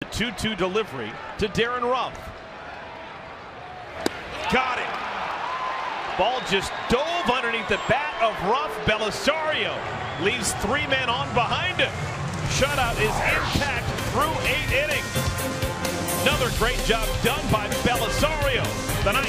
The 2-2 delivery to Darin Ruf. Got it. Ball just dove underneath the bat of Ruf. Belisario leaves three men on behind him. Shutout is intact through eight innings. Another great job done by Belisario. The